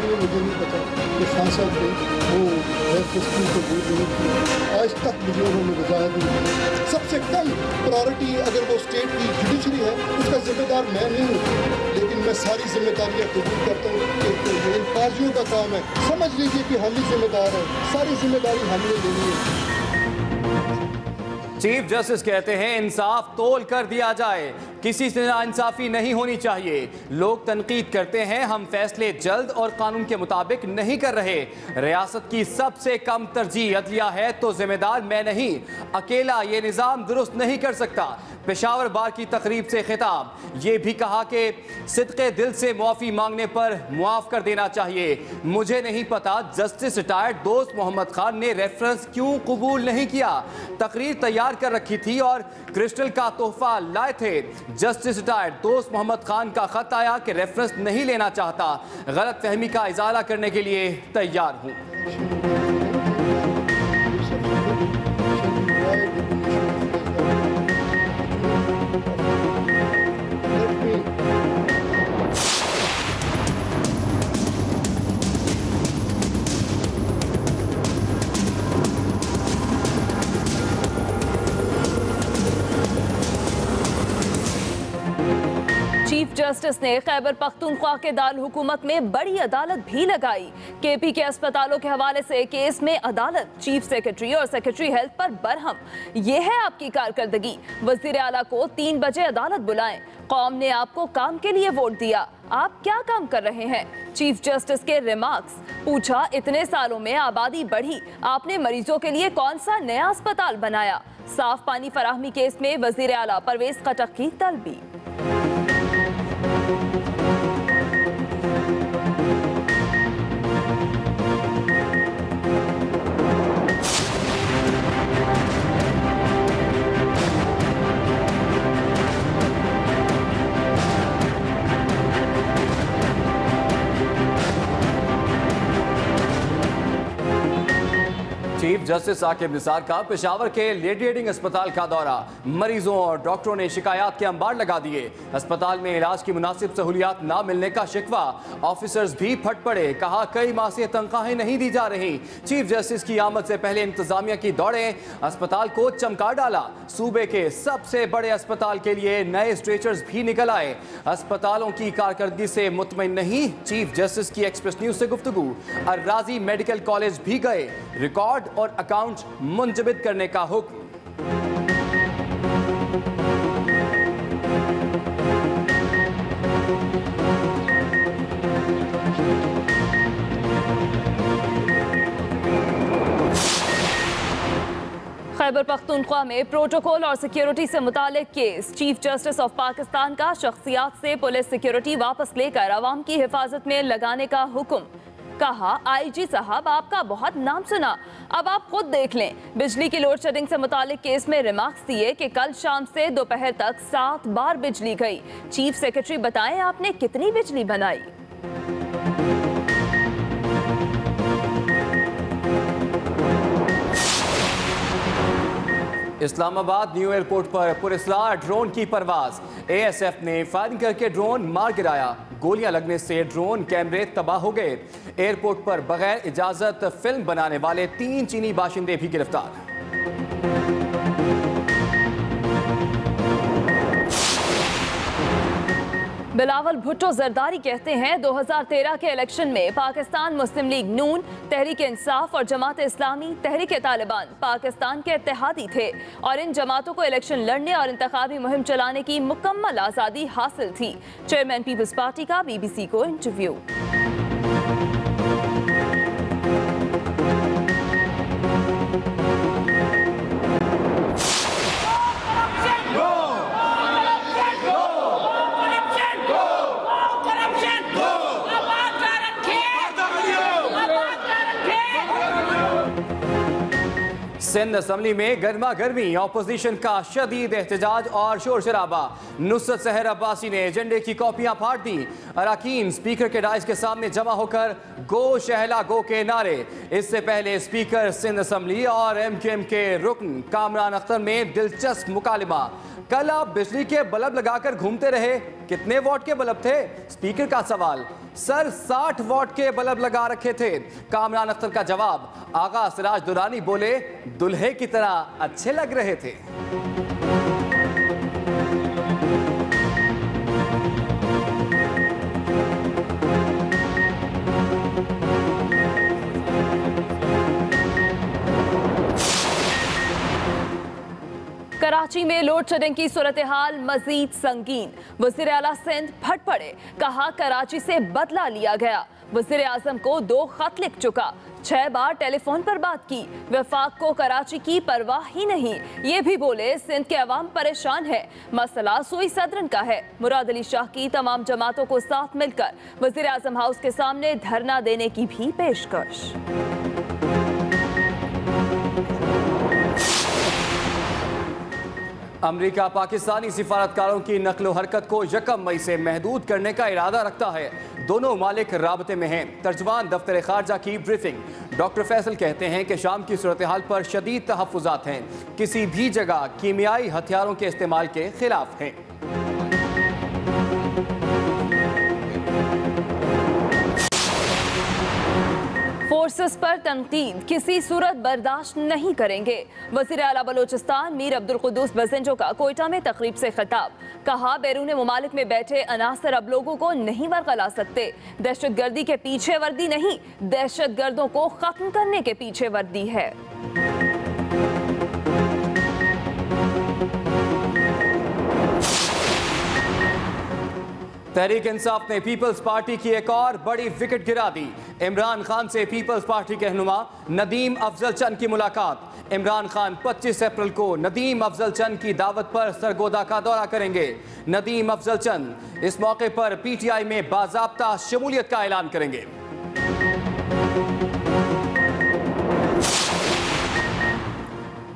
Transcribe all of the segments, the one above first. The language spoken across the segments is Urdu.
سال میں مجھے نہیں پتا کہ سانسد نے وہ ریفرنس کو قبول نہیں کیا آج تک مجھے انہوں نے وضاحت نہیں۔ سب سے کم پرائرٹی اگر وہ اسٹیٹ کی جوڈیشری ہے، اس کا ذمہ دار میں نہیں ہوں۔ لیکن میں ساری ذمہ داریاں قبول کرتا ہوں کہ یہ ان قاضیوں کا کام ہے، سمجھ لیجیے کہ ہم ہی ذمہ دار ہیں۔ ساری ذمہ داری ہم نے لینی ہے۔ چیف جسٹس کہتے ہیں، انصاف تول کر دیا جائے۔ کسی سے انصافی نہیں ہونی چاہیے۔ لوگ تنقید کرتے ہیں، ہم فیصلے جلد اور قانون کے مطابق نہیں کر رہے۔ ریاست کی سب سے کم ترجیح عدلیہ ہے تو ذمہ دار میں نہیں۔ اکیلا یہ نظام درست نہیں کر سکتا۔ پشاور بار کی تقریب سے خطاب۔ یہ بھی کہا کہ صدقے دل سے معافی مانگنے پر معاف کر دینا چاہیے۔ مجھے نہیں پتا جسٹس ریٹائرڈ دوست محمد خان نے ریفرنس کیوں قبول نہیں کیا۔ تقریر تیار کر رکھی تھی اور کرسٹل کا تحفہ لائے تھے۔ جسٹس ریٹائرڈ دوست محمد خان کا خط آیا کہ ریفرنس نہیں لینا چاہتا۔ غلط فہمی کا ازالہ کرنے کے لیے تیار ہوں۔ جسٹس نے خیبر پختونخوا کے دارالحکومت میں بڑی عدالت بھی لگائی۔ کے پی کے اسپتالوں کے حوالے سے کیس میں عدالت، چیف سیکرٹری اور سیکرٹری ہیلتھ پر برہم۔ یہ ہے آپ کی کارکردگی۔ وزیر اعلیٰ کو تین بجے عدالت بلائیں۔ قوم نے آپ کو کام کے لیے ووٹ دیا۔ آپ کیا کام کر رہے ہیں؟ چیف جسٹس کے ریمارکس۔ پوچھا، اتنے سالوں میں آبادی بڑھی۔ آپ نے مریضوں کے لیے کون سا نیا اسپتال بنایا؟ صاف پانی فراہمی کیس میں وزیر اعلیٰ پرویز خٹک کی طلبی چیف جسٹس عاقب نثار کا پشاور کے لیڈیڈنگ اسپتال کا دورہ۔ مریضوں اور ڈاکٹروں نے شکایات کے انبار لگا دیے۔ اسپتال میں علاج کی مناسب سہولیات نہ ملنے کا شکوہ۔ آفیسرز بھی پھٹ پڑے۔ کہا، کئی ماہ سے تنخواہیں نہیں دی جا رہی۔ چیف جسٹس کی آمد سے پہلے انتظامیہ کی دوڑیں۔ اسپتال کو چمکا ڈالا۔ صوبے کے سب سے بڑے اسپتال کے لیے نئے اسٹریچرز بھی نکل آئے۔ اسپتالوں کی کارکردگی سے مطمئن نہیں چیف جسٹس کی ایکسپریس نیوز سے گفتگو۔ الرازی میڈیکل کالج بھی گئے۔ ریکارڈ اور اکاؤنٹ منجمد کرنے کا حکم۔ خیبر پختونخوا میں پروٹوکول اور سیکیورٹی سے متعلق case. Chief justice of Pakistan کا شخصیات سے پولیس سیکیورٹی واپس لے کر عوام کی حفاظت میں لگانے کا حکم۔ کہا، آئی جی صاحب، آپ کا بہت نام سنا۔ اب آپ خود دیکھ لیں۔ بجلی کی لوڈ شیڈنگ سے متعلق کیس میں ریمارکس دیے کہ کل شام سے دوپہر تک سات بار بجلی گئی۔ چیف سیکرٹری بتائیں آپ نے کتنی بجلی بنائی؟ اسلام آباد نیو ایئرپورٹ پر پراسرار ڈرون کی پرواز۔ اے ایس ایف نے فائرنگ کر کے ڈرون مار گرایا۔ گولیاں لگنے سے ڈرون کیمرے تباہ ہو گئے۔ ایئرپورٹ پر بغیر اجازت فلم بنانے والے تین چینی باشندے بھی گرفتار۔ بلاول بھٹو زرداری کہتے ہیں دو ہزار تیرہ کے الیکشن میں پاکستان مسلم لیگ نون، تحریک انصاف اور جماعت اسلامی تحریک طالبان پاکستان کے اتحادی تھے اور ان جماعتوں کو الیکشن لڑنے اور انتخابی مہم چلانے کی مکمل آزادی حاصل تھی۔ چیئرمین پیپلز پارٹی کا بی بی سی کو انٹرویو۔ سندھ اسمبلی میں گرما گرمی، اپوزیشن کا شدید احتجاج اور شور شرابہ۔ نصرت سحر عباسی نے ایجنڈے کی کاپیاں پھاٹ دی اراکین سپیکر کے ڈائز کے سامنے جمع ہو کر گو شہلا گو کے نعرے۔ اس سے پہلے سپیکر سندھ اسمبلی اور ایم کیو ایم کے رکن کامران اختر میں دلچسپ مکالمہ۔ کل آپ بجلی کے بلب لگا کر گھومتے رہے، کتنے واٹ کے بلب تھے؟ سپیکر کا سوال۔ سر ساٹھ واٹ کے بلب لگا رکھے تھے۔ کامران اختر کا جواب آغا سراج دورانی بولے دلہے کی طرح اچھے لگ رہے تھے۔ کراچی میں لوڈ شیڈنگ کی صورتحال مزید سنگین۔ وزیر اعلیٰ سندھ پھٹ پڑے۔ کہا کراچی سے بدلہ لیا گیا۔ وزیر اعظم کو دو خط لکھ چکا۔ چھ بار ٹیلی فون پر بات کی۔ وفاق کو کراچی کی پرواہ ہی نہیں۔ یہ بھی بولے، سندھ کے عوام پریشان ہے مسئلہ سوئی صدرن کا ہے۔ مراد علی شاہ کی تمام جماعتوں کو ساتھ مل کر وزیر اعظم ہاؤس کے سامنے دھرنا دینے کی بھی پیشکش۔ امریکہ پاکستانی سفارتکاروں کی نقل و حرکت کو یکم مئی سے محدود کرنے کا ارادہ رکھتا ہے۔ دونوں مالک رابطے میں ہیں۔ ترجمان دفتر خارجہ کی بریفنگ۔ ڈاکٹر فیصل کہتے ہیں کہ شام کی صورتحال پر شدید تحفظات ہیں۔ کسی بھی جگہ کیمیائی ہتھیاروں کے استعمال کے خلاف ہیں۔ فورسز پر تنقید، کسی صورت برداشت نہیں کریں گے۔ وزیر اعلیٰ بلوچستان میر عبدالقدوس بزنجو کا کوئٹہ میں تقریب سے خطاب۔ کہا، بیرون ممالک میں بیٹھے عناصر اب لوگوں کو نہیں ورغلا سکتے۔ دہشت گردی کے پیچھے وردی نہیں، دہشت گردوں کو ختم کرنے کے پیچھے وردی ہے۔ تحریک انصاف نے پیپلز پارٹی کی ایک اور بڑی وکٹ گرا دی۔ عمران خان سے پیپلز پارٹی کے رہنما ندیم افضل چند کی ملاقات۔ عمران خان پچیس اپریل کو ندیم افضل چند کی دعوت پر سرگودا کا دورہ کریں گے۔ ندیم افضل چند اس موقع پر پی ٹی آئی میں باضابطہ شمولیت کا اعلان کریں گے۔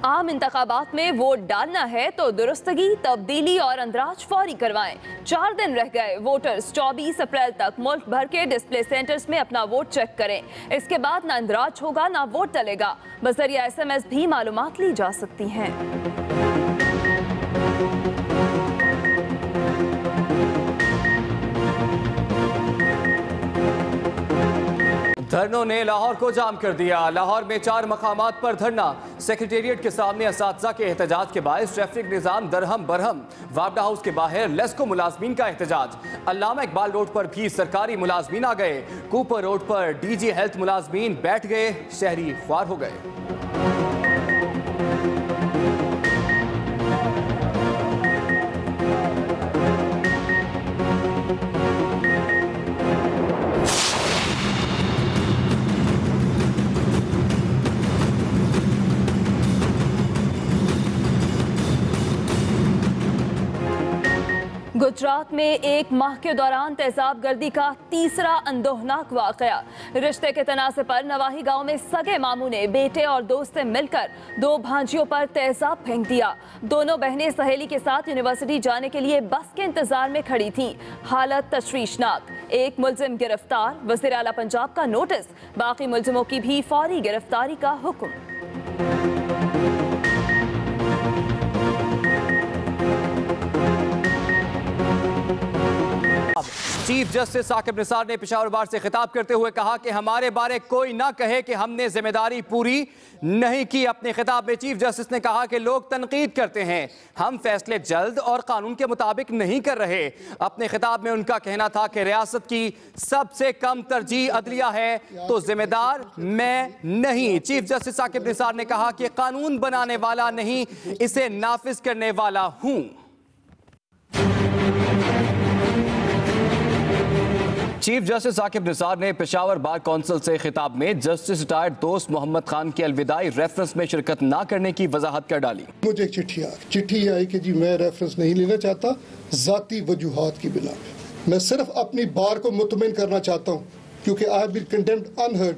عام انتخابات میں ووٹ ڈالنا ہے تو درستگی، تبدیلی اور اندراج فوری کروائیں۔ چار دن رہ گئے، ووٹرز چوبیس اپریل تک ملک بھر کے ڈسپلے سینٹرز میں اپنا ووٹ چیک کریں۔ اس کے بعد نہ اندراج ہوگا، نہ ووٹ ڈلے گا۔ بذریعہ ایس ایم ایس بھی معلومات لی جا سکتی ہیں۔ دھرنوں نے لاہور کو جام کر دیا۔ لاہور میں چار مقامات پر دھرنا۔ سیکرٹیریٹ کے سامنے اساتذہ کے احتجاج کے باعث ٹریفک نظام درہم برہم۔ وابڈا ہاؤس کے باہر لیسکو ملازمین کا احتجاج۔ علامہ اقبال روڈ پر بھی سرکاری ملازمین آ گئے۔ کوپر روڈ پر ڈی جی ہیلتھ ملازمین بیٹھ گئے، شہری خوار ہو گئے۔ گجرات میں ایک ماہ کے دوران تیزاب گردی کا تیسرا اندوہناک واقعہ۔ رشتے کے تنازع پر نواہی گاؤں میں سگے ماموں نے بیٹے اور دوست سے مل کر دو بھانجیوں پر تیزاب پھینک دیا۔ دونوں بہنیں سہیلی کے ساتھ یونیورسٹی جانے کے لیے بس کے انتظار میں کھڑی تھیں۔ حالت تشویشناک۔ ایک ملزم گرفتار وزیر اعلیٰ پنجاب کا نوٹس۔ باقی ملزموں کی بھی فوری گرفتاری کا حکم۔ چیف جسٹس ثاقب نثار نے پشاور بار سے خطاب کرتے ہوئے کہا کہ ہمارے بارے کوئی نہ کہے کہ ہم نے ذمہ داری پوری نہیں کی۔ اپنے خطاب میں چیف جسٹس نے کہا کہ لوگ تنقید کرتے ہیں۔ ہم فیصلے جلد اور قانون کے مطابق نہیں کر رہے۔ اپنے خطاب میں ان کا کہنا تھا کہ ریاست کی سب سے کم ترجیح عدلیہ ہے تو ذمہ دار میں نہیں۔ چیف جسٹس ثاقب نثار نے کہا کہ قانون بنانے والا نہیں، اسے نافذ کرنے والا ہوں۔ چیف جسٹس ثاقب نثار نے پشاور بار کونسل سے خطاب میں جسٹس ریٹائرڈ دوست محمد خان کے الوداعی ریفرنس میں شرکت نہ کرنے کی وضاحت کر ڈالی۔ مجھے ایک چٹھی آئی۔ چٹھی آئی کہ جی میں ریفرنس نہیں لینا چاہتا، ذاتی وجوہات کی بنا۔ میں صرف اپنی بار کو مطمئن کرنا چاہتا ہوں کیونکہ آئی بی کنڈیمڈ انہرڈ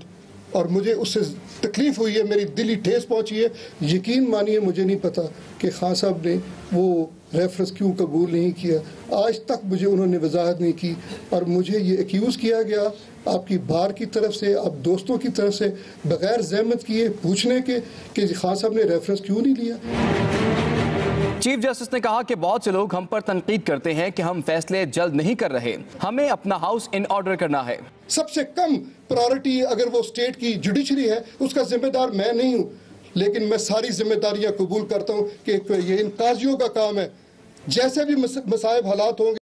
اور مجھے اس سے تکلیف ہوئی ہے، میری دلی ٹھیس پہنچی ہے۔ یقین مانیے، مجھے نہیں پتا کہ خان صاحب نے وہ ریفرنس کیوں قبول نہیں کیا؟ آج تک مجھے انہوں نے وضاحت نہیں کی اور مجھے یہ ایکیوز کیا گیا آپ کی بار کی طرف سے آپ دوستوں کی طرف سے بغیر زحمت کیے پوچھنے کے کہ خان صاحب نے ریفرنس کیوں نہیں لیا؟ چیف جسٹس نے کہا کہ بہت سے لوگ ہم پر تنقید کرتے ہیں کہ ہم فیصلے جلد نہیں کر رہے۔ ہمیں اپنا ہاؤس ان آرڈر کرنا ہے۔ سب سے کم پرائرٹی اگر وہ اسٹیٹ کی جوڈیشری ہے اس کا ذمہ دار میں نہیں ہوں۔ لیکن میں ساری ذمہ داریاں قبول کرتا ہوں کہ یہ ان قاضیوں کا کام ہے۔ جیسے بھی مسائب حالات ہوں گے